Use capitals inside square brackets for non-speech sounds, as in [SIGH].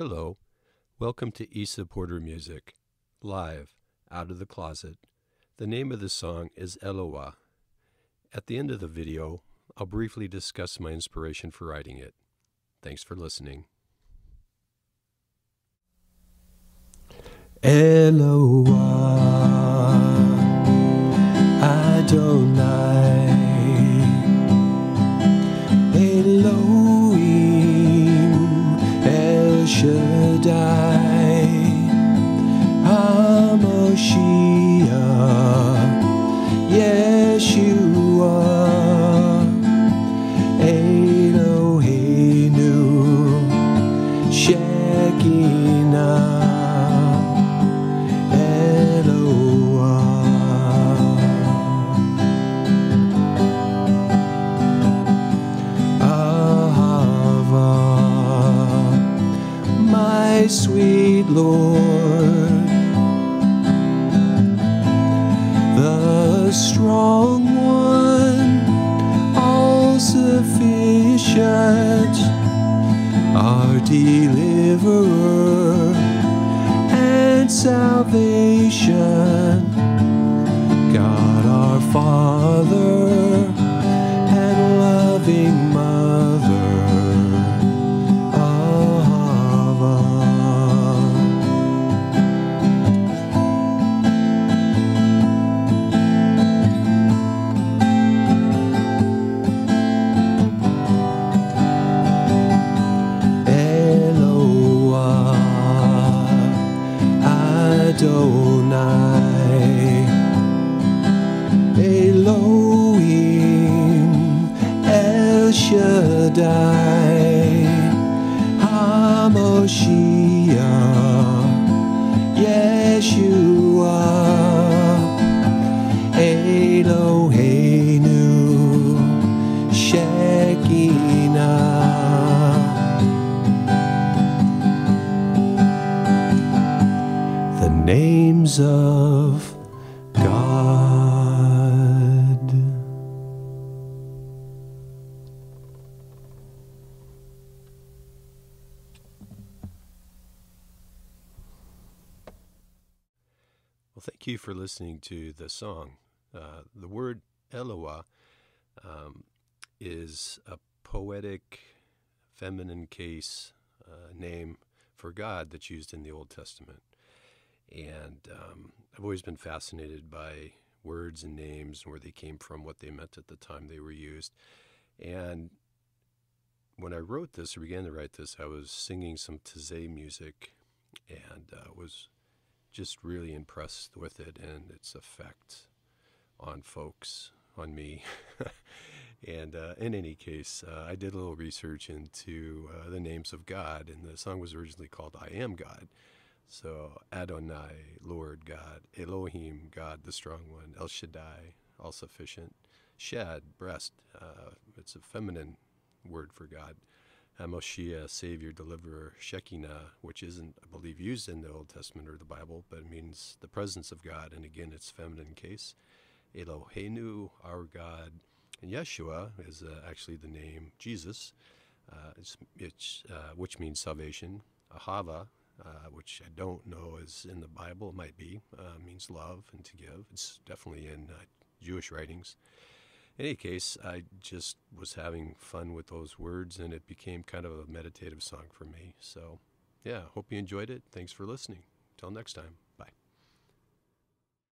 Hello, welcome to Isa Porter Music, live, out of the closet. The name of the song is Eloah. At the end of the video, I'll briefly discuss my inspiration for writing it. Thanks for listening. Eloah Adonai Elohim Shaddai HaMoshiach Yeshua Eloheinu Shekinah sweet Lord, the strong one, all sufficient, our deliverer and salvation. Adonai. Elohim El Shaddai. HaMoshiach Yeshua. Eloheinu Shekinah names of God. Well, thank you for listening to the song. Uh, the word Eloah um, is a poetic feminine case uh, name for God that's used in the Old Testament. And um, I've always been fascinated by words and names and where they came from, what they meant at the time they were used. And when I wrote this or began to write this, I was singing some Taizé music and uh, was just really impressed with it and its effect on folks, on me. [LAUGHS] and uh, in any case, uh, I did a little research into uh, the names of God, and the song was originally called I Am God. So Adonai, Lord God, Elohim, God the strong one, El Shaddai, all sufficient, Shad, breast, uh, it's a feminine word for God. Hamoshiach, Savior, Deliverer, Shekinah, which isn't, I believe, used in the Old Testament or the Bible, but it means the presence of God, and again, it's feminine case. Eloheinu, our God, and Yeshua is uh, actually the name Jesus, uh, it's, it's, uh, which means salvation. Ahava, uh, which I don't know is in the Bible, it might be, uh, means love and to give. It's definitely in uh, Jewish writings. In any case, I just was having fun with those words, and it became kind of a meditative song for me. So, yeah, hope you enjoyed it. Thanks for listening. Till next time.